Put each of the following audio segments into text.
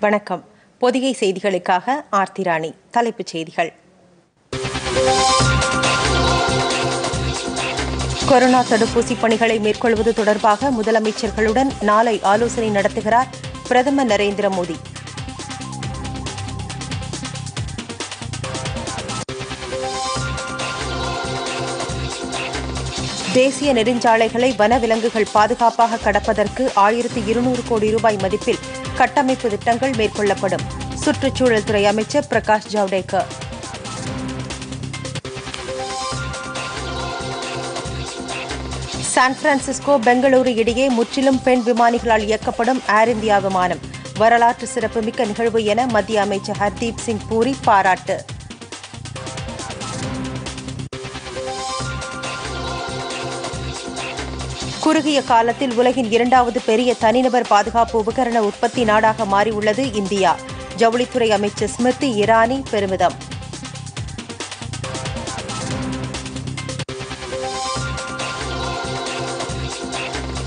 வணக்கம். பொதிகை செய்திகளுக்காக ஆர்த்தி ராணி. தலைப்புச் செய்திகள். கொரோனா தடுப்பூசி பணிகளை மேற்கொள்வது தொடர்பாக முதலமைச்சர்களுடன் நாளை ஆலோசனை நடத்துகிறார் பிரதமர் நரேந்திர மோடி. தேசிய நெடுஞ்சாலைகளை வனவிலங்குகள் பாதுகாப்பாக கடப்பதற்கு ஆயிரத்தி இருநூறு கோடி ரூபாய் மதிப்பில் கட்டமைப்பு திட்டங்கள் மேற்கொள்ளப்படும். சுற்றுச்சூழல் துறை அமைச்சர் பிரகாஷ் ஜவடேகர். சான் பிரான்சிஸ்கோ பெங்களூரு இடையே முற்றிலும் பெண் விமானிகளால் இயக்கப்படும் ஏர் இந்தியா விமானம். வரலாற்று சிறப்புமிக்க நிகழ்வு என மத்திய அமைச்சர் ஹர்தீப் சிங் பூரி பாராட்டு. குறுகிய காலத்தில் உலகின் இரண்டாவது பெரிய தனிநபர் பாதுகாப்பு உபகரண உற்பத்தி நாடாக மாறியுள்ளது இந்தியா. ஜவுளித்துறை அமைச்சர் ஸ்மிருதி இரானி பெருமிதம்.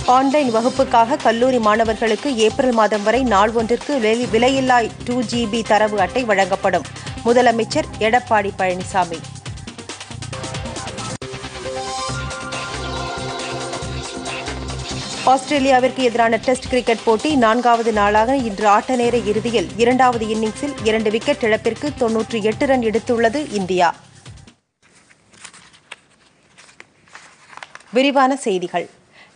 ஆன்லைன் வகுப்புக்காக கல்லூரி மாணவர்களுக்கு ஏப்ரல் மாதம் வரை நாள் ஒன்றிற்கு விலையில்லா டூ ஜிபி தரவு அட்டை வழங்கப்படும். முதலமைச்சர் எடப்பாடி பழனிசாமி. ஆஸ்திரேலியாவிற்கு எதிரான டெஸ்ட் கிரிக்கெட் போட்டி நான்காவது நாளாக இன்று ஆட்ட நேர இறுதியில் இரண்டாவது இன்னிங்ஸில் இரண்டு விக்கெட் இழப்பிற்கு தொன்னூற்றி எட்டு ரன் எடுத்துள்ளது இந்தியா. விரிவான செய்திகள்.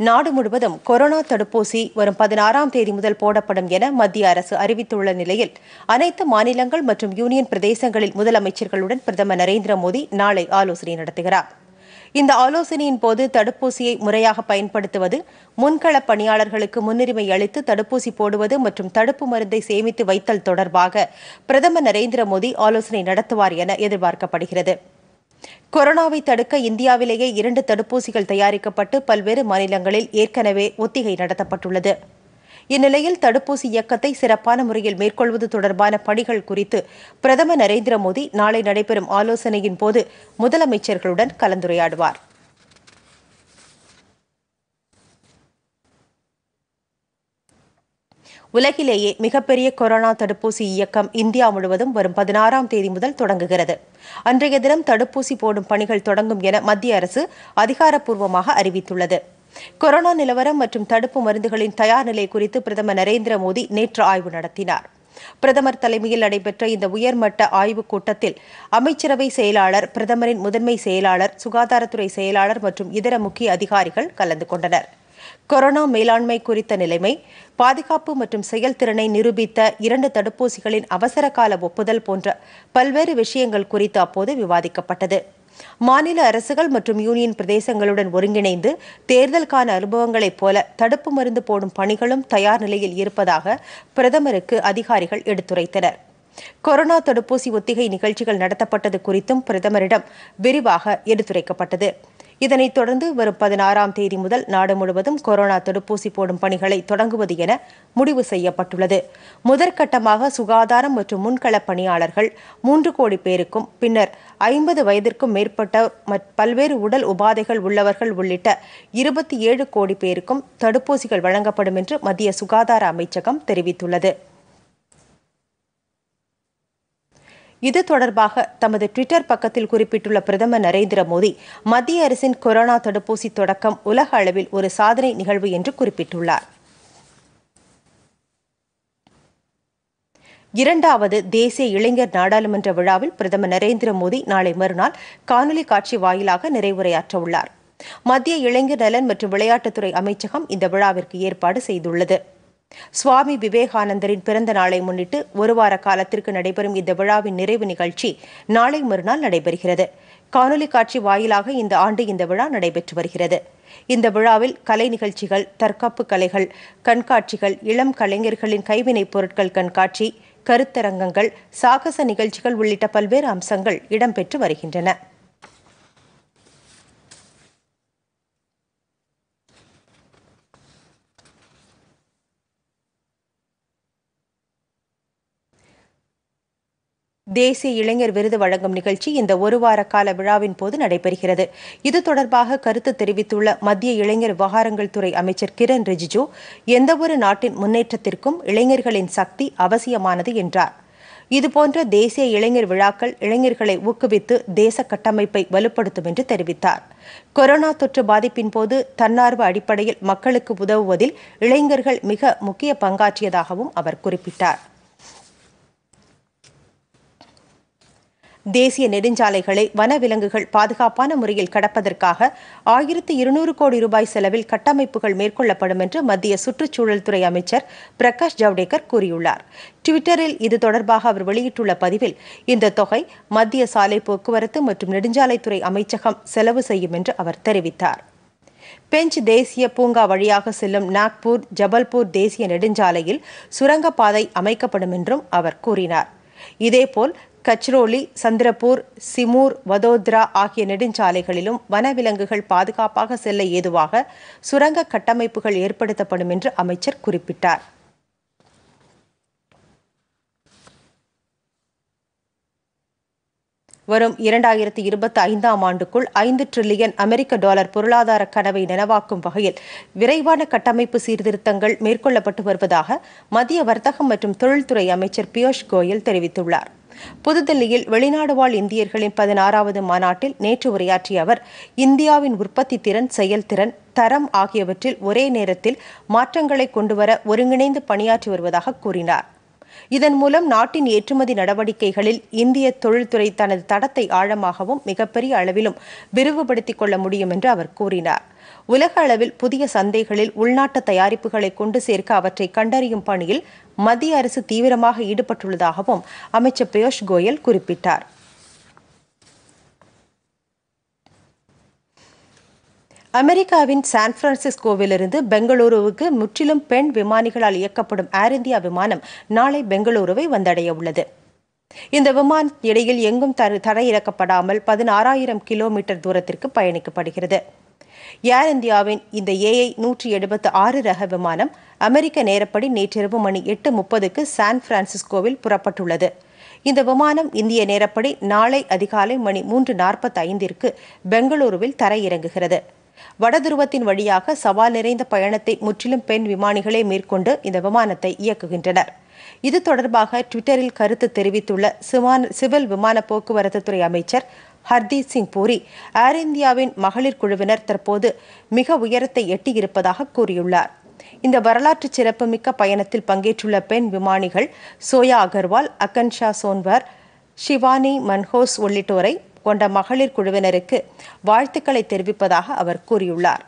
நாடு முழுவதும் கொரோனா தடுப்பூசி வரும் பதினாறாம் தேதி முதல் போடப்படும் என மத்திய அரசு அறிவித்துள்ள நிலையில் அனைத்து மாநிலங்கள் மற்றும் யூனியன் பிரதேசங்களில் முதலமைச்சர்களுடன் பிரதமர் நரேந்திர மோடி நாளை ஆலோசனை நடத்துகிறார். இந்த ஆலோசனையின் போது தடுப்பூசியை முறையாக பயன்படுத்துவது முன்களப் பணியாளர்களுக்கு முன்னுரிமை அளித்து தடுப்பூசி போடுவது மற்றும் தடுப்பு மருந்தை சேமித்து வைத்தல் தொடர்பாக பிரதமர் நரேந்திர மோடி ஆலோசனை நடத்துவார் என எதிர்பார்க்கப்படுகிறது. கொரோனாவை தடுக்க இந்தியாவிலேயே இரண்டு தடுப்பூசிகள் தயாரிக்கப்பட்டு பல்வேறு மாநிலங்களில் ஏற்கனவே ஒத்திகை நடத்தப்பட்டுள்ளது. இந்நிலையில் தடுப்பூசி இயக்கத்தை சிறப்பான முறையில் மேற்கொள்வது தொடர்பான பணிகள் குறித்து பிரதமர் நரேந்திர மோடி நாளை நடைபெறும் ஆலோசனையின் போது முதலமைச்சர்களுடன் கலந்துரையாடுவார். உலகிலேயே மிகப்பெரிய கொரோனா தடுப்பூசி இயக்கம் இந்தியா முழுவதும் வரும் பதினாறாம் தேதி முதல் தொடங்குகிறது. அன்றைய தினம் தடுப்பூசி போடும் பணிகள் தொடங்கும் என மத்திய அரசு அதிகாரப்பூர்வமாக அறிவித்துள்ளது. கொரோனா நிலவரம் மற்றும் தடுப்பு மருந்துகளின் தயார் நிலை குறித்து பிரதமர் நரேந்திர மோடி நேற்று ஆய்வு நடத்தினார். பிரதமர் தலைமையில் நடைபெற்ற இந்த உயர்மட்ட ஆய்வுக் கூட்டத்தில் அமைச்சரவை செயலாளர் பிரதமரின் முதன்மை செயலாளர் சுகாதாரத்துறை செயலாளர் மற்றும் இதர முக்கிய அதிகாரிகள் கலந்து கொண்டனர். கொரோனா மேலாண்மை குறித்த நிலைமை பாதுகாப்பு மற்றும் செயல்திறனை நிரூபித்த இரண்டு தடுப்பூசிகளின் அவசர கால ஒப்புதல் போன்ற பல்வேறு விஷயங்கள் குறித்து அப்போது விவாதிக்கப்பட்டது. மாநில அரசுகள் மற்றும் யூனியன் பிரதேசங்களுடன் ஒருங்கிணைந்து தேர்தலுக்கான அனுபவங்களைப் போல தடுப்பு மருந்து போடும் பணிகளும் தயார் நிலையில் இருப்பதாக பிரதமருக்கு அதிகாரிகள் எடுத்துரைத்தனர். கொரோனா தடுப்பூசி ஒத்திகை நிகழ்ச்சிகள் நடத்தப்பட்டது குறித்தும் பிரதமரிடம் விரிவாக எடுத்துரைக்கப்பட்டது. இதனைத் தொடர்ந்து வரும் பதினாறாம் தேதி முதல் நாடு முழுவதும் கொரோனா தடுப்பூசி போடும் பணிகளை தொடங்குவது என முடிவு செய்யப்பட்டுள்ளது. முதற்கட்டமாக சுகாதாரம் மற்றும் முன்களப் பணியாளர்கள் மூன்று கோடி பேருக்கும் பின்னர் ஐம்பது வயதிற்கும் மேற்பட்ட மற்- பல்வேறு உடல் உபாதைகள் உள்ளவர்கள் உள்ளிட்ட இருபத்தி ஏழு கோடி பேருக்கும் தடுப்பூசிகள் வழங்கப்படும் என்று மத்திய சுகாதார அமைச்சகம் தெரிவித்துள்ளது. இது தொடர்பாக தமது ட்விட்டர் பக்கத்தில் குறிப்பிட்டுள்ள பிரதமர் நரேந்திர மோடி மத்திய அரசின் கொரோனா தடுப்பூசி தொடக்கம் உலக அளவில் ஒரு சாதனை நிகழ்வு என்று குறிப்பிட்டுள்ளார். இரண்டாவது தேசிய இளைஞர் நாடாளுமன்ற விழாவில் பிரதமர் நரேந்திர மோடி நாளை மறுநாள் காணொலி காட்சி வாயிலாக நிறைவுரையாற்ற உள்ளார் மத்திய இளைஞர் நலன் மற்றும் விளையாட்டுத்துறை அமைச்சகம் இந்த விழாவிற்கு ஏற்பாடு செய்துள்ளது. சுவாமி விவேகானந்தரின் பிறந்த நாளை முன்னிட்டு ஒரு வார காலத்திற்கு நடைபெறும் இந்த விழாவின் நிறைவு நிகழ்ச்சி நாளை மறுநாள் நடைபெறுகிறது. காணொலி காட்சி வாயிலாக இந்த ஆண்டு இந்த விழா நடைபெற்று வருகிறது. இந்த விழாவில் கலை நிகழ்ச்சிகள் தற்காப்பு கலைகள் கண்காட்சிகள் இளம் கலைஞர்களின் கைவினைப் பொருட்கள் கண்காட்சி கருத்தரங்கங்கள் சாகச நிகழ்ச்சிகள் உள்ளிட்ட பல்வேறு அம்சங்கள் இடம்பெற்று வருகின்றன. தேசிய இளைஞர் விருது வழங்கும் நிகழ்ச்சி இந்த ஒரு வார கால விழாவின் போது நடைபெறுகிறது. இது தொடர்பாக கருத்து தெரிவித்துள்ள மத்திய இளைஞர் விவகாரங்கள் துறை அமைச்சர் கிரண் ரிஜிஜு எந்தவொரு நாட்டின் முன்னேற்றத்திற்கும் இளைஞர்களின் சக்தி அவசியமானது என்றார். இதுபோன்ற தேசிய இளைஞர் விழாக்கள் இளைஞர்களை ஊக்குவித்து தேச கட்டமைப்பை வலுப்படுத்தும் என்று தெரிவித்தார். கொரோனா தொற்று பாதிப்பின் போது தன்னார்வ அடிப்படையில் மக்களுக்கு உதவுவதில் இளைஞர்கள் மிக முக்கிய பங்காற்றியதாகவும் அவர் குறிப்பிட்டார். தேசிய நெடுஞ்சாலைகளை வனவிலங்குகள் பாதுகாப்பான முறையில் கடப்பதற்காக ஆயிரத்தி இருநூறு கோடி ரூபாய் செலவில் கட்டமைப்புகள் மேற்கொள்ளப்படும் என்று மத்திய சுற்றுச்சூழல் துறை அமைச்சர் பிரகாஷ் ஜவடேகர் கூறியுள்ளார். டுவிட்டரில் இது தொடர்பாக அவர் வெளியிட்டுள்ள பதிவில் இந்த தொகை மத்திய சாலை போக்குவரத்து மற்றும் நெடுஞ்சாலைத்துறை அமைச்சகம் செலவு செய்யும் என்று அவர் தெரிவித்தார். பெஞ்ச் தேசிய பூங்கா வழியாக செல்லும் நாக்பூர் ஜபல்பூர் தேசிய நெடுஞ்சாலையில் சுரங்கப்பாதை அமைக்கப்படும் என்றும் அவர் கூறினார். இதேபோல் கச்ரோலி சந்திரபூர் சிமூர் வதோத்ரா ஆகிய நெடுஞ்சாலைகளிலும் வனவிலங்குகள் பாதுகாப்பாக செல்ல ஏதுவாக சுரங்க கட்டமைப்புகள் ஏற்படுத்தப்படும் என்று அமைச்சர் குறிப்பிட்டார். வரும் இரண்டாயிரத்தி இருபத்தி ஐந்தாம் ஆண்டுக்குள் ஐந்து டிரில்லியன் அமெரிக்க டாலர் பொருளாதார கனவை நனவாக்கும் வகையில் விரைவான கட்டமைப்பு சீர்திருத்தங்கள் மேற்கொள்ளப்பட்டு வருவதாக மத்திய வர்த்தகம் மற்றும் தொழில்துறை அமைச்சர் பியூஷ் கோயல் தெரிவித்துள்ளார். புதுதில்லியில் வெளிநாடு வாழ் இந்தியர்களின் பதினாறாவது மாநாட்டில் நேற்று உரையாற்றிய அவர் இந்தியாவின் உற்பத்தி திறன் செயல்திறன் தரம் ஆகியவற்றில் ஒரே நேரத்தில் மாற்றங்களை கொண்டுவர ஒருங்கிணைந்து பணியாற்றி வருவதாக கூறினார். இதன் மூலம் நாட்டின் ஏற்றுமதி நடவடிக்கைகளில் இந்திய தொழில்துறை தனது தடத்தை ஆழமாகவும் மிகப்பெரிய அளவிலும் விரிவுபடுத்திக் கொள்ள முடியும் என்று அவர் கூறினார். உலக அளவில் புதிய சந்தைகளில் உள்நாட்டு தயாரிப்புகளை கொண்டு சேர்க்க அவற்றை கண்டறியும் பணியில் மத்திய அரசு தீவிரமாக ஈடுபட்டுள்ளதாகவும் அமைச்சர் பியூஷ் கோயல் குறிப்பிட்டார். அமெரிக்காவின் சான் பிரான்சிஸ்கோவிலிருந்து பெங்களூருவுக்கு முற்றிலும் பெண் விமானிகளால் இயக்கப்படும் ஏர் இந்தியா விமானம் நாளை பெங்களூருவை வந்தடைய உள்ளது இந்த விமான இடையில் எங்கும் தரையிறக்கப்படாமல் பதினாறாயிரம் கிலோமீட்டர் தூரத்திற்கு பயணிக்கப்படுகிறது. ஏர் இந்தியாவின் இந்த ஏஐ நூற்றி எழுபத்து ஆறு ரக விமானம் அமெரிக்க நேரப்படி நேற்றிரவு மணி எட்டு முப்பதுக்கு சான் பிரான்சிஸ்கோவில் புறப்பட்டுள்ளது. இந்த விமானம் இந்திய நேரப்படி நாளை அதிகாலை மணி மூன்று நாற்பத்தி ஐந்திற்கு பெங்களூருவில் தரையிறங்குகிறது. வடதுருவத்தின் வழியாக சவால் நிறைந்த பயணத்தை முற்றிலும் பெண் விமானிகளே மேற்கொண்டு இந்த விமானத்தை இயக்குகின்றனர். இது தொடர்பாக ட்விட்டரில் கருத்து தெரிவித்துள்ள சிவில் விமான போக்குவரத்து துறை அமைச்சர் ஹர்தீப் சிங் பூரி ஏர் இந்தியாவின் மகளிர் குழுவினர் தற்போது மிக உயரத்தை எட்டியிருப்பதாக கூறியுள்ளார். இந்த வரலாற்று சிறப்புமிக்க பயணத்தில் பங்கேற்றுள்ள பெண் விமானிகள் சோயா அகர்வால் அகன்ஷா சோன்வர் ஷிவானி மன்ஹோஸ் உள்ளிட்டோரை கொண்ட மகளிர் குழுவினருக்கு வாழ்த்துக்களை தெரிவிப்பதாக அவர் கூறியுள்ளார்.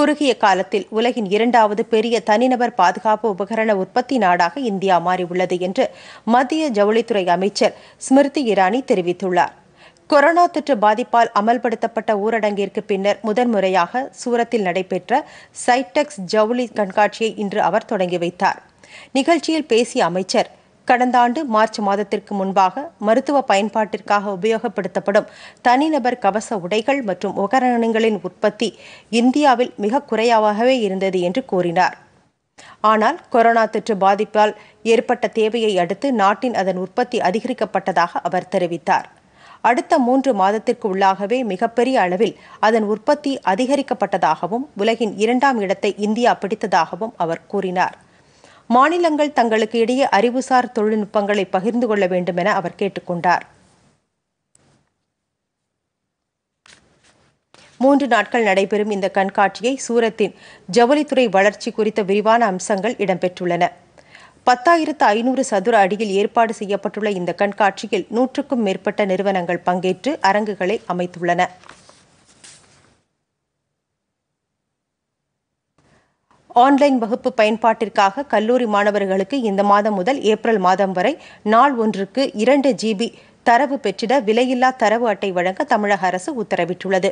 குறுகிய காலத்தில் உலகின் இரண்டாவது பெரிய தனிநபர் பாதுகாப்பு உபகரண உற்பத்தி நாடாக இந்தியா மாறியுள்ளது என்று மத்திய ஜவுளித்துறை அமைச்சர் ஸ்மிருதி இரானி தெரிவித்துள்ளார். கொரோனா தொற்று பாதிப்பால் அமல்படுத்தப்பட்ட ஊரடங்கிற்கு பின்னர் முதன்முறையாக சூரத்தில் நடைபெற்ற சைடெக்ஸ் ஜவுளி கண்காட்சியை இன்று அவர் தொடங்கி வைத்தார். நிகழ்ச்சியில் பேசிய அமைச்சர் கடந்த ஆண்டு மார்ச் மாதத்திற்கு முன்பாக மருத்துவ பயன்பாட்டிற்காக உபயோகப்படுத்தப்படும் தனிநபர் கவச உடைகள் மற்றும் உபகரணங்களின் உற்பத்தி இந்தியாவில் மிக குறைவாகவே இருந்தது என்று கூறினார். ஆனால் கொரோனா தொற்று பாதிப்பால் ஏற்பட்ட தேவையை அடுத்து நாட்டின் அதன் உற்பத்தி அதிகரிக்கப்பட்டதாக அவர் தெரிவித்தார். அடுத்த மூன்று மாதத்திற்கு உள்ளாகவே மிகப்பெரிய அளவில் அதன் உற்பத்தி அதிகரிக்கப்பட்டதாகவும் உலகின் இரண்டாம் இடத்தை இந்தியா பிடித்ததாகவும் அவர் கூறினார். மாநிலங்கள் தங்களுக்கு இடையே அறிவுசார் தொழில்நுட்பங்களை பகிர்ந்து கொள்ள வேண்டும் என அவர் கேட்டுக்கொண்டார். மூன்று நாட்கள் நடைபெறும் இந்த கண்காட்சியை சூரத்தின் ஜவுளித்துறை வளர்ச்சி குறித்த விரிவான அம்சங்கள் இடம்பெற்றுள்ளன. பத்தாயிரத்து ஐநூறு சதுர அடியில் ஏற்பாடு செய்யப்பட்டுள்ள இந்த கண்காட்சியில் நூற்றுக்கும் மேற்பட்ட நிறுவனங்கள் பங்கேற்று அரங்குகளை அமைத்துள்ளன. ஆன்லைன் வகுப்பு பயன்பாட்டிற்காக கல்லூரி மாணவர்களுக்கு இந்த மாதம் முதல் ஏப்ரல் மாதம் வரை நாள் ஒன்றுக்கு இரண்டு ஜிபி தரவு பெற்றிட விலையில்லா தரவு அட்டை வழங்க தமிழக அரசு உத்தரவிட்டுள்ளது.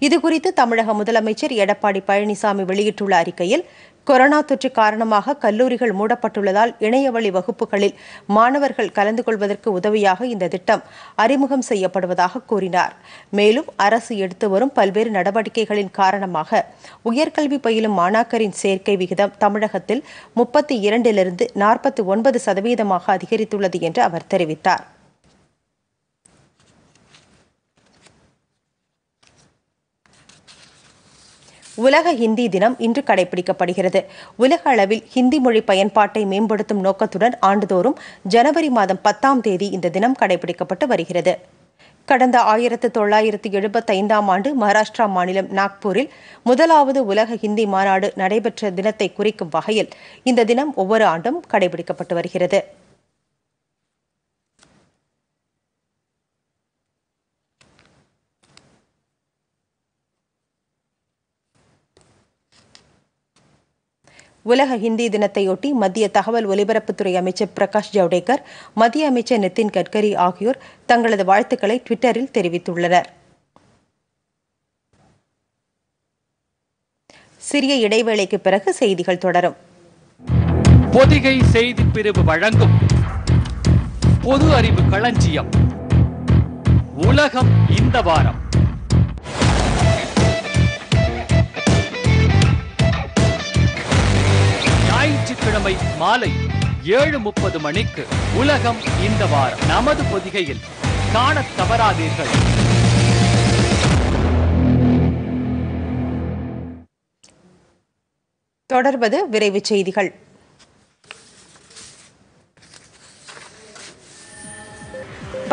இதுகுறித்து தமிழக முதலமைச்சர் எடப்பாடி பழனிசாமி வெளியிட்டுள்ள அறிக்கையில் கொரோனா தொற்று காரணமாக கல்லூரிகள் மூடப்பட்டுள்ளதால் இணையவழி வகுப்புகளில் மாணவர்கள் கலந்து கொள்வதற்கு உதவியாக இந்த திட்டம் அறிமுகம் செய்யப்படுவதாக கூறினார். மேலும் அரசு எடுத்து வரும் பல்வேறு நடவடிக்கைகளின் காரணமாக உயர்கல்வி பயிலும் மாணாக்கரின் சேர்க்கை விகிதம் தமிழகத்தில் முப்பத்தி இரண்டிலிருந்து நாற்பத்தி ஒன்பது சதவீதமாக அதிகரித்துள்ளது என்று அவர் தெரிவித்தார். உலக ஹிந்தி தினம் இன்று கடைபிடிக்கப்படுகிறது. உலக அளவில் ஹிந்தி மொழி பயன்பாட்டை மேம்படுத்தும் நோக்கத்துடன் ஆண்டுதோறும் ஜனவரி மாதம் பத்தாம் தேதி இந்த தினம் கடைபிடிக்கப்பட்டு வருகிறது. கடந்த ஆயிரத்து தொள்ளாயிரத்து எழுபத்தைந்தாம் ஆண்டு மகாராஷ்டிரா மாநிலம் நாக்பூரில் முதலாவது உலக ஹிந்தி மாநாடு நடைபெற்ற தினத்தை குறிக்கும் வகையில் இந்த தினம் ஒவ்வொரு ஆண்டும் கடைபிடிக்கப்பட்டு வருகிறது. உலக ஹிந்தி தினத்தையொட்டி மத்திய தகவல் ஒலிபரப்புத்துறை அமைச்சர் பிரகாஷ் ஜவடேகர் மத்திய அமைச்சர் நிதின் கட்கரி ஆகியோர் தங்களது வாழ்த்துக்களை ட்விட்டரில் தெரிவித்துள்ளனர். சிறிய இடைவேளைக்கு பிறகு செய்திகள் தொடரும். பொதிகை செய்தி பிரிவு வழங்கும் பொது அறிவு களஞ்சியம். உலகம் இந்த வாரம். வியாழக்கிழமை மாலை ஏழு முப்பது மணிக்கு உலகம் இந்த வாரம். நமது பொதிகையில் காணத் தவறாதீர்கள். தொடர்வது விரைவு செய்திகள்.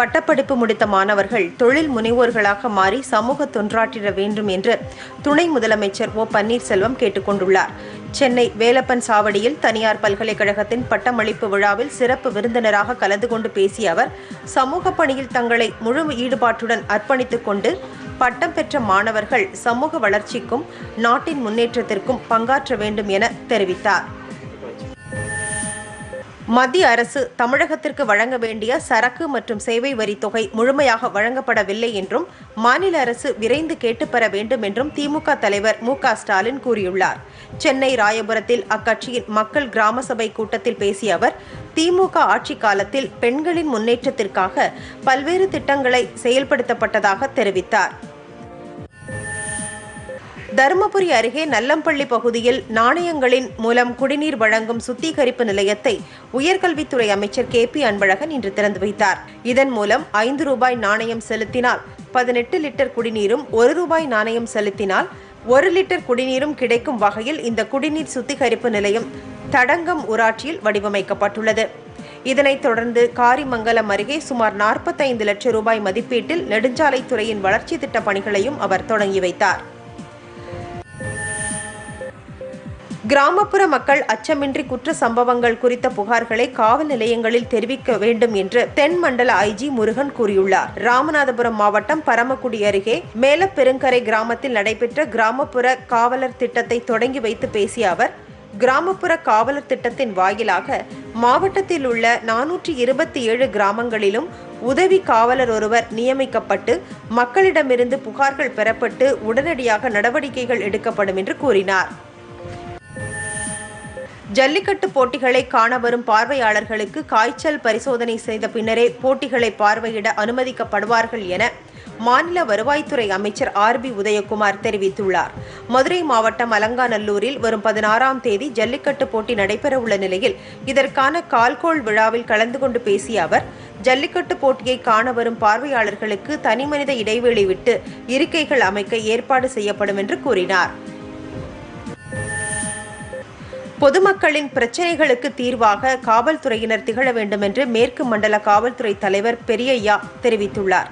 பட்டப்படிப்பு முடித்த மாணவர்கள் தொழில் முனைவோர்களாக மாறி சமூக தொன்றாற்றிட வேண்டும் என்று துணை முதலமைச்சர் ஓ பன்னீர்செல்வம் கேட்டுக்கொண்டுள்ளார் சென்னை வேலப்பன் சாவடியில் தனியார் பல்கலைக்கழகத்தின் பட்டமளிப்பு விழாவில் சிறப்பு விருந்தினராக கலந்து கொண்டு பேசிய அவர் சமூக பணியில் தங்களை முழு ஈடுபாட்டுடன் அர்ப்பணித்துக் கொண்டு பட்டம் பெற்ற மாணவர்கள் சமூக வளர்ச்சிக்கும் நாட்டின் முன்னேற்றத்திற்கும் பங்காற்ற வேண்டும் என தெரிவித்தார். மத்திய அரசு தமிழகத்திற்கு வழங்க வேண்டிய சரக்கு மற்றும் சேவை வரி தொகை முழுமையாக வழங்கப்படவில்லை என்றும் மாநில அரசு விரைந்து கேட்டுப்பெற வேண்டும் என்றும் திமுக தலைவர் மு க ஸ்டாலின் கூறியுள்ளார். சென்னை ராயபுரத்தில் அக்கட்சியின் மக்கள் கிராம சபை கூட்டத்தில் பேசிய அவர் திமுக ஆட்சி காலத்தில் பெண்களின் முன்னேற்றத்திற்காக பல்வேறு திட்டங்களை செயல்படுத்தப்பட்டதாக தெரிவித்தார். தருமபுரி அருகே நல்லம்பள்ளி பகுதியில் நாணயங்களின் மூலம் குடிநீர் வழங்கும் சுத்திகரிப்பு நிலையத்தை உயர்கல்வித்துறை அமைச்சர் கே பி அன்பழகன் இன்று திறந்து வைத்தார். இதன் மூலம் ஐந்து ரூபாய் நாணயம் செலுத்தினால் பதினெட்டு லிட்டர் குடிநீரும் ஒரு ரூபாய் நாணயம் செலுத்தினால் ஒரு லிட்டர் குடிநீரும் கிடைக்கும் வகையில் இந்த குடிநீர் சுத்திகரிப்பு நிலையம் தடங்கம் ஊராட்சியில் வடிவமைக்கப்பட்டுள்ளது. இதனைத் தொடர்ந்து காரிமங்கலம் அருகே சுமார் நாற்பத்தைந்து லட்சம் ரூபாய் மதிப்பீட்டில் நெடுஞ்சாலைத்துறையின் வளர்ச்சி திட்ட பணிகளையும் அவர் தொடங்கி வைத்தார். கிராமப்புற மக்கள் அச்சமின்றி குற்ற சம்பவங்கள் குறித்த புகார்களை காவல் நிலையங்களில் தெரிவிக்க வேண்டும் என்று தென் மண்டல ஐஜி முருகன் கூறியுள்ளார். ராமநாதபுரம் மாவட்டம் பரமக்குடி அருகே மேலப்பெருங்கரை கிராமத்தில் நடைபெற்ற கிராமப்புற காவலர் திட்டத்தை தொடங்கி வைத்து பேசிய அவர் கிராமப்புற காவலர் திட்டத்தின் வாயிலாக மாவட்டத்தில் உள்ள நானூற்றி இருபத்தி ஏழு கிராமங்களிலும் உதவி காவலர் ஒருவர் நியமிக்கப்பட்டு மக்களிடமிருந்து புகார்கள் பெறப்பட்டு உடனடியாக நடவடிக்கைகள் எடுக்கப்படும் என்று கூறினார். ஜல்லிக்கட்டு போட்டிகளை காண வரும் பார்வையாளர்களுக்கு காய்ச்சல் பரிசோதனை செய்த பின்னரே போட்டிகளை பார்வையிட அனுமதிக்கப்படுவார்கள் என மாநில வருவாய்த்துறை அமைச்சர் ஆர் பி உதயகுமார் தெரிவித்துள்ளார். மதுரை மாவட்டம் அலங்காநல்லூரில் வரும் பதினாறாம் தேதி ஜல்லிக்கட்டு போட்டி நடைபெறவுள்ள நிலையில் இதற்கான கால்கோள் விழாவில் கலந்து கொண்டு பேசிய அவர் ஜல்லிக்கட்டு போட்டியை காண வரும் பார்வையாளர்களுக்கு தனிமனித இடைவெளி விட்டு இருக்கைகள் அமைக்க ஏற்பாடு செய்யப்படும் என்று கூறினார். பொதுமக்களின் பிரச்சினைகளுக்கு தீர்வாக காவல்துறையினர் திகழ வேண்டும் என்று மேற்கு மண்டல காவல்துறை தலைவர் பெரியய்யா தெரிவித்துள்ளார்.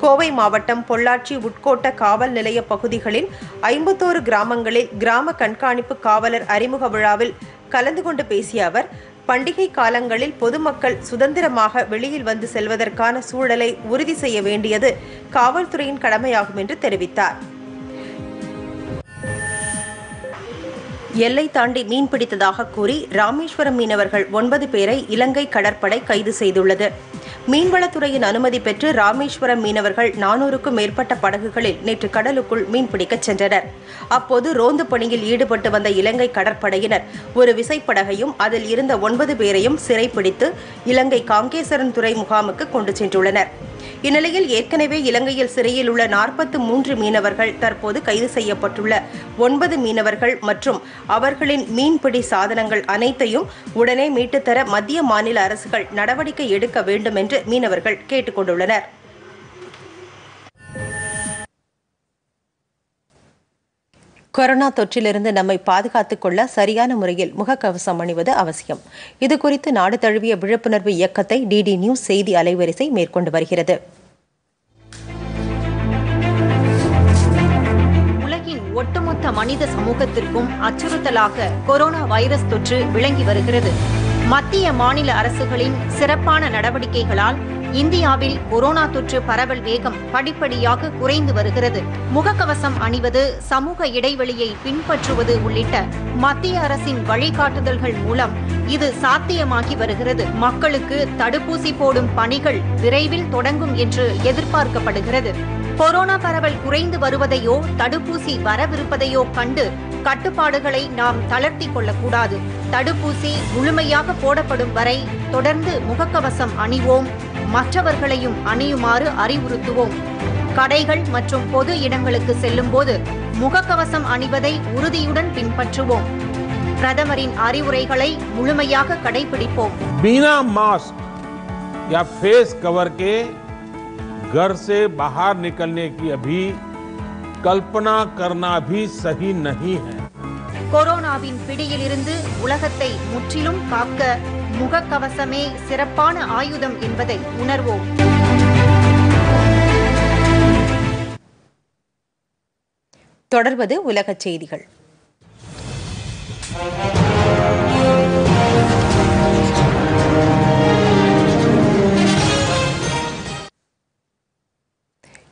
கோவை மாவட்டம் பொள்ளாச்சி உட்கோட்ட காவல் நிலைய பகுதிகளின் ஐம்பத்தோரு கிராமங்களில் கிராம கண்காணிப்பு காவலர் அறிமுக விழாவில் கலந்து கொண்டு பேசிய அவர் பண்டிகை காலங்களில் பொதுமக்கள் சுதந்திரமாக வெளியில் வந்து செல்வதற்கான சூழலை உறுதி செய்ய வேண்டியது காவல்துறையின் கடமையாகும் என்று தெரிவித்தார். எல்லை தாண்டி மீன் பிடித்ததாக கூறி ராமேஸ்வரம் மீனவர்கள் ஒன்பது பேரை இலங்கை கடற்படை கைது செய்துள்ளது. மீன்வளத்துறையின் அனுமதி பெற்று ராமேஸ்வரம் மீனவர்கள் நானூறுக்கும் மேற்பட்ட படகுகளில் நேற்று கடலுக்குள் மீன்பிடிக்கச் சென்றனர். அப்போது ரோந்து பணியில் ஈடுபட்டு வந்த இலங்கை கடற்படையினர் ஒரு விசைப்படகையும் அதில் இருந்த ஒன்பது பேரையும் சிறைப்பிடித்து இலங்கை காங்கேசரன் துறை முகாமுக்கு கொண்டு சென்றுள்ளனர். இந்நிலையில் ஏற்கனவே இலங்கையில் சிறையில் உள்ள நாற்பத்து மூன்று மீனவர்கள் தற்போது கைது செய்யப்பட்டுள்ள ஒன்பது மீனவர்கள் மற்றும் அவர்களின் மீன்பிடி சாதனங்கள் அனைத்தையும் உடனே மீட்டுத்தர மத்திய மாநில அரசுகள் நடவடிக்கை எடுக்க வேண்டும் என்று மீனவர்கள் கேட்டுக் கொரோனா தொற்றிலிருந்து நம்மை பாதுகாத்துக் கொள்ள சரியான முறையில் முகக்கவசம் அணிவது அவசியம். இதுகுறித்து நாடு தழுவிய விழிப்புணர்வு இயக்கத்தை டிடி நியூஸ் செய்தி அலைவரிசை மேற்கொண்டு வருகிறது. உலகின் ஒட்டுமொத்த மனித சமூகத்திற்கும் அச்சுறுத்தலாக கொரோனா வைரஸ் தொற்று விளங்கி வருகிறது. மத்திய மாநில அரசுகளின் சிறப்பான நடவடிக்கைகளால் இந்தியாவில் கொரோனா தொற்று பரவல் வேகம் படிப்படியாக குறைந்து வருகிறது. முகக்கவசம் அணிவது சமூக இடைவெளியை பின்பற்றுவது உள்ளிட்ட மத்திய அரசின் வழிகாட்டுதல்கள் மூலம் இது சாத்தியமாகி வருகிறது. மக்களுக்கு தடுப்பூசி போடும் பணிகள் விரைவில் தொடங்கும் என்று எதிர்பார்க்கப்படுகிறது. கொரோனா பரவல் குறைந்து வருவதையோ தடுப்பூசி வரவிருப்பதையோ கண்டு கட்டுப்பாடுகளை நாம் தளர்த்தி கொள்ளக்கூடாது தடுப்பூசி முழுமையாக போடப்படும் வரை தொடர்ந்து முகக்கவசம் அணிவோம் மற்றவர்களையும் அணியுமாறு அறிவுறுத்துவோம் கடைகள் மற்றும் பொது இடங்களுக்கு செல்லும்போது முகக்கவசம் அணிவதை உறுதியுடன் பின்பற்றுவோம் பிரதமரின் அறிவுரைகளை முழுமையாக கடைபிடிப்போம் बिना मास्क या फेस कवर के घर से बाहर निकलने की अभी कल्पना करना भी सही नहीं है கொரோனாவின் பிடியிலிருந்து உலகத்தை முற்றிலும் காக்க முகக்கவசமே சிறப்பான ஆயுதம் என்பதை உணர்வோம் தொடர்வது உலகச் செய்திகள்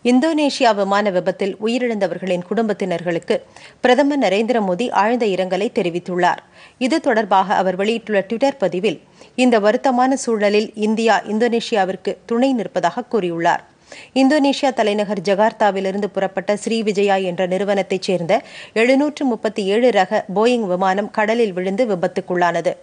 இந்தோனேஷியா விமான விபத்தில் உயிரிழந்தவர்களின் குடும்பத்தினர்களுக்கு பிரதமர் நரேந்திர மோடி ஆழ்ந்த இரங்கலை தெரிவித்துள்ளார். இது தொடர்பாக அவர் வெளியிட்டுள்ள ட்விட்டர் பதிவில் இந்த வருத்தமான சூழலில் இந்தியா இந்தோனேஷியாவிற்கு துணை நிற்பதாக கூறியுள்ளார். இந்தோனேஷியா தலைநகர் ஜகார்த்தாவிலிருந்து புறப்பட்ட ஸ்ரீ விஜயா என்ற நிறுவனத்தைச் சேர்ந்த எழுநூற்று முப்பத்தி ஏழு ரக போயிங் விமானம் கடலில் விழுந்து விபத்துக்குள்ளானது.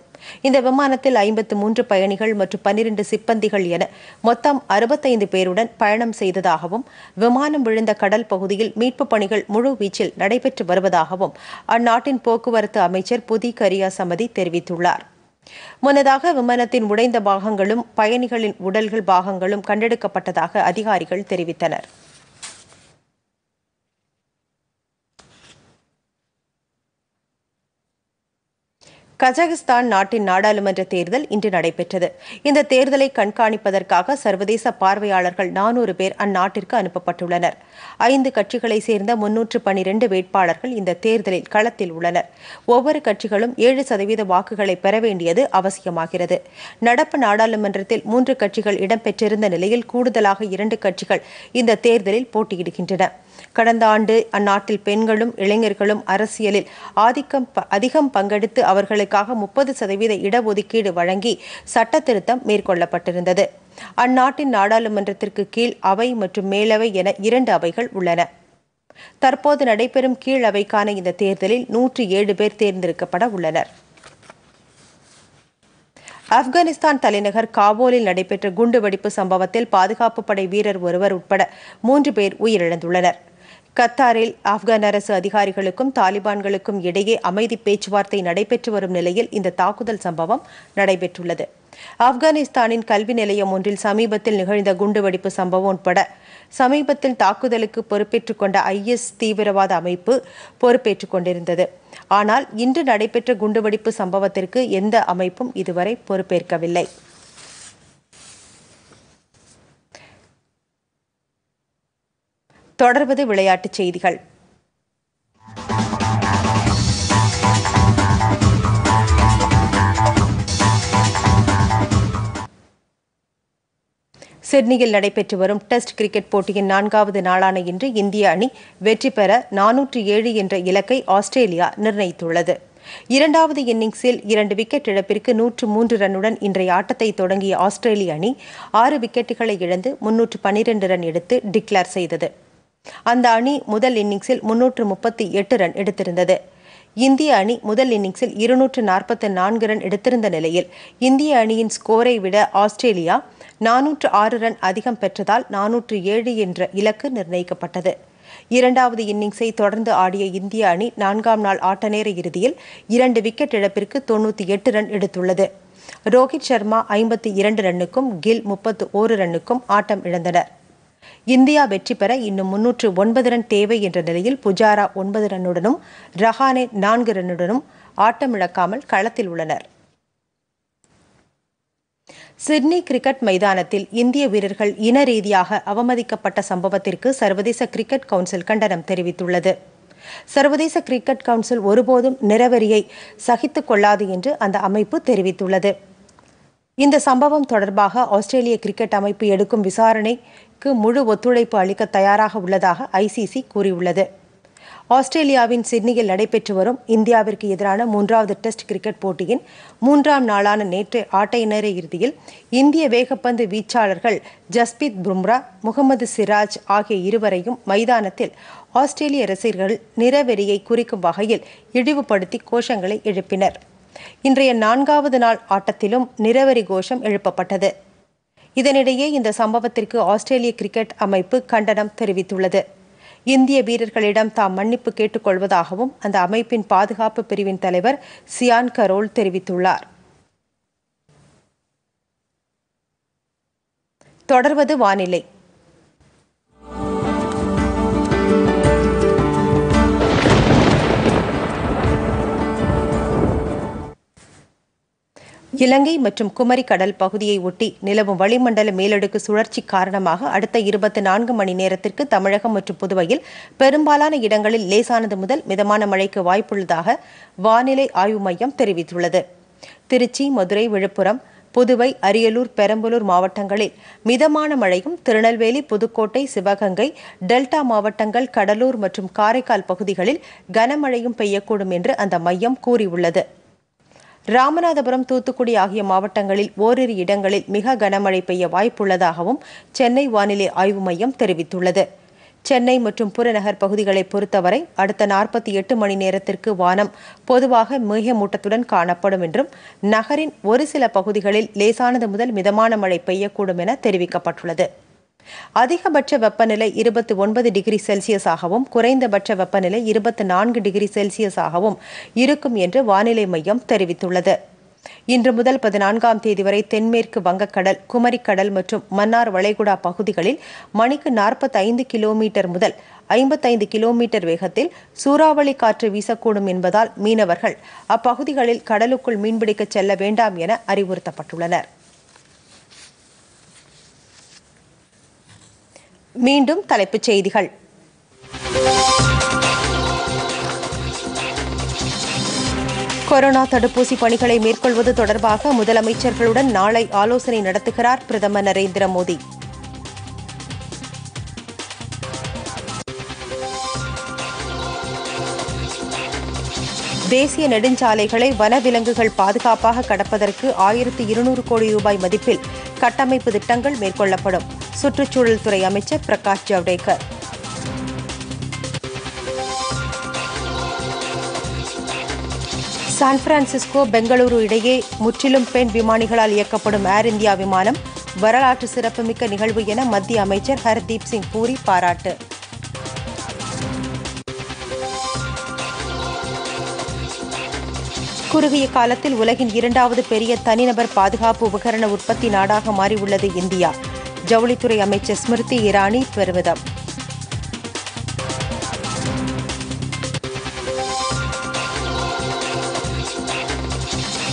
இந்த விமானத்தில் ஐம்பத்து மூன்று பயணிகள் மற்றும் பன்னிரண்டு சிப்பந்திகள் என மொத்தம் அறுபத்தைந்து பேருடன் பயணம் செய்ததாகவும் விமானம் விழுந்த கடல் பகுதியில் மீட்புப் பணிகள் முழு வீச்சில் நடைபெற்று வருவதாகவும் அந்நாட்டின் போக்குவரத்து அமைச்சர் புதி கரியா சமதி தெரிவித்துள்ளார். முன்னதாக விமானத்தின் உடைந்த பாகங்களும் பயணிகளின் உடல்கள் பாகங்களும் கண்டெடுக்கப்பட்டதாக அதிகாரிகள் தெரிவித்தனர். கஜகஸ்தான் நாட்டின் நாடாளுமன்ற தேர்தல் இன்று நடைபெற்றது. இந்த தேர்தலை கண்காணிப்பதற்காக சர்வதேச பார்வையாளர்கள் நானூறு பேர் அந்நாட்டிற்கு அனுப்பப்பட்டுள்ளனர். ஐந்து கட்சிகளைச் சேர்ந்த முன்னூற்று பனிரெண்டு வேட்பாளர்கள் இந்த தேர்தலில் களத்தில் உள்ளனர். ஒவ்வொரு கட்சிகளும் ஏழு சதவீத வாக்குகளை பெற வேண்டியது அவசியமாகிறது. நடப்பு நாடாளுமன்றத்தில் மூன்று கட்சிகள் இடம்பெற்றிருந்த நிலையில் கூடுதலாக இரண்டு கட்சிகள் இந்த தேர்தலில் போட்டியிடுகின்றன. கடந்த ஆண்டு அந்நாட்டில் பெண்களும் இளைஞர்களும் அரசியலில் ஆதிக்கம் அதிகம் பங்கெடுத்து அவர்களுக்காக முப்பது சதவீத இடஒதுக்கீடு வழங்கி சட்ட திருத்தம் மேற்கொள்ளப்பட்டிருந்தது. அந்நாட்டின் நாடாளுமன்றத்திற்கு கீழ் அவை மற்றும் மேலவை என இரண்டு அவைகள் உள்ளன. தற்போது நடைபெறும் கீழ் அவைக்கான இந்த தேர்தலில் நூற்றி ஏழு பேர் தேர்ந்தெடுக்கப்பட உள்ளனர். ஆப்கானிஸ்தான் தலைநகர் காபோலில் நடைபெற்ற குண்டுவெடிப்பு சம்பவத்தில் பாதுகாப்பு படை வீரர் ஒருவர் உட்பட மூன்று பேர் உயிரிழந்துள்ளனர். கத்தாரில் ஆப்கான் அரசு அதிகாரிகளுக்கும் தாலிபான்களுக்கும் இடையே அமைதி பேச்சுவார்த்தை நடைபெற்று வரும் நிலையில் இந்த தாக்குதல் சம்பவம் நடைபெற்றுள்ளது. ஆப்கானிஸ்தானின் கல்வி நிலையம் ஒன்றில் சமீபத்தில் நிகழ்ந்த குண்டுவெடிப்பு சம்பவம் உட்பட சமீபத்தில் தாக்குதலுக்கு பொறுப்பேற்றுக் கொண்ட ஐஎஸ் தீவிரவாத அமைப்பு பொறுப்பேற்றுக் கொண்டிருந்தது. ஆனால் இன்று நடைபெற்ற குண்டுவெடிப்பு சம்பவத்திற்கு எந்த அமைப்பும் இதுவரை பொறுப்பேற்கவில்லை. தொடர்வது விளையாட்டுச் செய்திகள். சிட்னியில் நடைபெற்று வரும் டெஸ்ட் கிரிக்கெட் போட்டியின் நான்காவது நாளான இன்று இந்திய அணி வெற்றி பெற நானூற்று ஏழு என்ற இலக்கை ஆஸ்திரேலியா நிர்ணயித்துள்ளது. இரண்டாவது இன்னிங்ஸில் இரண்டு விக்கெட் இழப்பிற்கு நூற்று மூன்று ரன்னுடன் இன்றைய ஆட்டத்தை தொடங்கிய ஆஸ்திரேலிய அணி ஆறு விக்கெட்டுகளை இழந்து முன்னூற்று பனிரெண்டு ரன் எடுத்து டிக்ளேர் செய்தது. அந்த அணி முதல் இன்னிங்ஸில் முன்னூற்று முப்பத்தி எட்டு ரன் எடுத்திருந்தது. இந்திய அணி முதல் இன்னிங்ஸில் இருநூற்று நாற்பத்தி நான்கு ரன் எடுத்திருந்த நிலையில் இந்திய அணியின் ஸ்கோரை விட ஆஸ்திரேலியா நானூற்று ஆறு ரன் அதிகம் பெற்றதால் நானூற்று ஏழு என்ற இலக்கு நிர்ணயிக்கப்பட்டது. இரண்டாவது இன்னிங்ஸை தொடர்ந்து ஆடிய இந்திய அணி நான்காம் நாள் ஆட்ட நேர இறுதியில் இரண்டு விக்கெட் இழப்பிற்கு தொண்ணூற்றி எட்டு ரன் எடுத்துள்ளது. ரோஹித் சர்மா ஐம்பத்தி இரண்டு ரன்னுக்கும் கில் முப்பத்து ஓரு ரன்னுக்கும் ஆட்டம் இழந்தனர். இந்தியா வெற்றி பெற இன்னும் முன்னூற்று ஒன்பது ரன் தேவை என்ற நிலையில் புஜாரா ஒன்பது ரன்னுடனும் ரஹானே நான்கு ரன்னுடனும் ஆட்டமிழக்காமல் களத்தில் உள்ளனர். சிட்னி கிரிக்கெட் மைதானத்தில் இந்திய வீரர்கள் இன ரீதியாக அவமதிக்கப்பட்ட சம்பவத்திற்கு சர்வதேச கிரிக்கெட் கவுன்சில் கண்டனம் தெரிவித்துள்ளது. சர்வதேச கிரிக்கெட் கவுன்சில் ஒருபோதும் நிறவெறியை சகித்துக் கொள்ளாது என்று அந்த அமைப்பு தெரிவித்துள்ளது. இந்த சம்பவம் தொடர்பாக ஆஸ்திரேலிய கிரிக்கெட் அமைப்பு எடுக்கும் விசாரணைக்கு முழு ஒத்துழைப்பு அளிக்க தயாராக உள்ளதாக ஐசிசி கூறியுள்ளது. ஆஸ்திரேலியாவின் சிட்னியில் நடைபெற்று வரும் இந்தியாவிற்கு எதிரான மூன்றாவது டெஸ்ட் கிரிக்கெட் போட்டியின் மூன்றாம் நாளான நேற்று ஆட்டையினரை இறுதியில் இந்திய வேகப்பந்து வீச்சாளர்கள் ஜஸ்பீத் பும்ரா முகமது சிராஜ் ஆகிய இருவரையும் மைதானத்தில் ஆஸ்திரேலிய ரசிகர்கள் நிறவெறியை குறிக்கும் வகையில் இழிவுபடுத்தி கோஷங்களை எழுப்பினர். இன்றைய நான்காவது நாள் ஆட்டத்திலும் நிரவரி கோஷம் எழுப்பப்பட்டது. இதனிடையே இந்த சம்பவத்திற்கு ஆஸ்திரேலிய கிரிக்கெட் அமைப்பு கண்டனம் தெரிவித்துள்ளது. இந்திய வீரர்களிடம் தாம் மன்னிப்பு கேட்டுக்கொள்வதாகவும் அந்த அமைப்பின் பாதுகாப்பு பிரிவின் தலைவர் சியான் கரோல் தெரிவித்துள்ளார். தொடர்வது வானிலை. இலங்கை மற்றும் குமரி கடல் பகுதியை ஒட்டி நிலவும் வளிமண்டல மேலடுக்கு சுழற்சி காரணமாக அடுத்த இருபத்தி நான்கு மணி நேரத்திற்கு தமிழகம் மற்றும் புதுவையில் பெரும்பாலான இடங்களில் லேசானது முதல் மிதமான மழைக்கு வாய்ப்புள்ளதாக வானிலை ஆய்வு மையம் தெரிவித்துள்ளது. திருச்சி மதுரை விழுப்புரம் புதுவை அரியலூர் பெரம்பலூர் மாவட்டங்களில் மிதமான மழையும் திருநெல்வேலி புதுக்கோட்டை சிவகங்கை டெல்டா மாவட்டங்கள் கடலூர் மற்றும் காரைக்கால் பகுதிகளில் கனமழையும் பெய்யக்கூடும் என்று அந்த மையம் கூறியுள்ளது. ராமநாதபுரம் தூத்துக்குடி ஆகிய மாவட்டங்களில் ஓரிரு இடங்களில் மிக கனமழை பெய்ய வாய்ப்புள்ளதாகவும் சென்னை வானிலை ஆய்வு மையம் தெரிவித்துள்ளது. சென்னை மற்றும் புறநகர் பகுதிகளை பொறுத்தவரை அடுத்த நாற்பத்தி எட்டு மணி நேரத்திற்கு வானம் பொதுவாக மேகமூட்டத்துடன் காணப்படும் என்றும் நகரின் ஒரு சில பகுதிகளில் லேசானது முதல் மிதமான மழை பெய்யக்கூடும் என தெரிவிக்கப்பட்டுள்ளது. அதிகபட்ச வெப்பநிலை இருபத்தி ஒன்பது டிகிரி செல்சியஸாகவும் குறைந்தபட்ச வெப்பநிலை இருபத்தி நான்கு டிகிரி செல்சியஸாகவும் இருக்கும் என்று வானிலை மையம் தெரிவித்துள்ளது. இன்று முதல் பதினான்காம் தேதி வரை தென்மேற்கு வங்கக்கடல் குமரிக்கடல் மற்றும் மன்னார் வளைகுடா பகுதிகளில் மணிக்கு நாற்பத்தைந்து கிலோமீட்டர் முதல் ஐம்பத்தைந்து கிலோமீட்டர் வேகத்தில் சூறாவளி காற்று வீசக்கூடும் என்பதால் மீனவர்கள் அப்பகுதிகளில் கடலுக்குள் மீன்பிடிக்க செல்ல வேண்டாம் என அறிவுறுத்தப்பட்டுள்ளனர். மீண்டும் தலைப்புச் செய்திகள். கொரோனா தடுப்பூசி பணிகளை மேற்கொள்வது தொடர்பாக முதலமைச்சர்களுடன் நாளை ஆலோசனை நடத்துகிறார் பிரதமர் நரேந்திர மோடி. தேசிய நெடுஞ்சாலைகளை வனவிலங்குகள் பாதுகாப்பாக கடப்பதற்கு ஆயிரத்து இருநூறு கோடி ரூபாய் மதிப்பில் கட்டமைப்பு திட்டங்கள் மேற்கொள்ளப்படும். சுற்றுச்சூழல் துறை அமைச்சர் பிரகாஷ் ஜவடேகர். சான் பிரான்சிஸ்கோ பெங்களூரு இடையே முற்றிலும் பெண் விமானிகளால் இயக்கப்படும் ஏர் இந்தியா விமானம் வரலாற்று சிறப்புமிக்க நிகழ்வு என மத்திய அமைச்சர் ஹர்தீப் சிங் பூரி பாராட்டு. குறுகிய காலத்தில் உலகின் இரண்டாவது பெரிய தனிநபர் பாதுகாப்பு உபகரண உற்பத்தி நாடாக மாறியுள்ளது இந்தியா. ஜவுளித்துறை அமைச்சர் ஸ்மிருதி இரானி பெருமிதம்.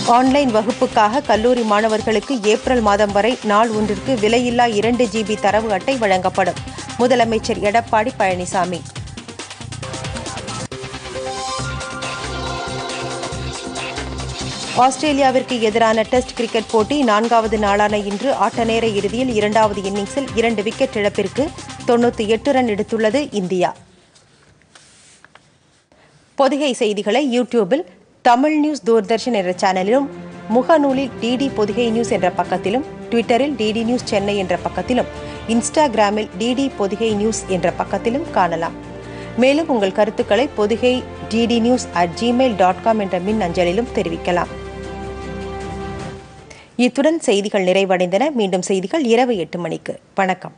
ஆன்லைன் வகுப்புக்காக கல்லூரி மாணவர்களுக்கு ஏப்ரல் மாதம் வரை நாள் ஒன்றிற்கு விலையில்லா இரண்டு ஜிபி தரவு அட்டை வழங்கப்படும். முதலமைச்சர் எடப்பாடி பழனிசாமி. ஆஸ்திரேலியாவிற்கு எதிரான டெஸ்ட் கிரிக்கெட் போட்டி நான்காவது நாளான இன்று ஆட்ட நேர இறுதியில் இரண்டாவது இன்னிங்ஸில் இரண்டு விக்கெட் இழப்பிற்கு தொண்ணூற்றி எட்டு ரன் எடுத்துள்ளது இந்தியா. பொதிகை செய்திகளை யூடியூபில் தமிழ் நியூஸ் தூர்தர்ஷன் என்ற சேனலிலும் முகநூலில் டிடி பொதிகை நியூஸ் என்ற பக்கத்திலும் ட்விட்டரில் டிடி நியூஸ் சென்னை என்ற பக்கத்திலும் இன்ஸ்டாகிராமில் டிடி பொதிகை நியூஸ் என்ற பக்கத்திலும் காணலாம். மேலும் உங்கள் கருத்துக்களை Podhigai DD news at Gmail dot com என்ற மின் அஞ்சலிலும் தெரிவிக்கலாம். இத்துடன் செய்திகள் நிறைவடைந்தன. மீண்டும் செய்திகள் இரவு எட்டு மணிக்கு. வணக்கம்.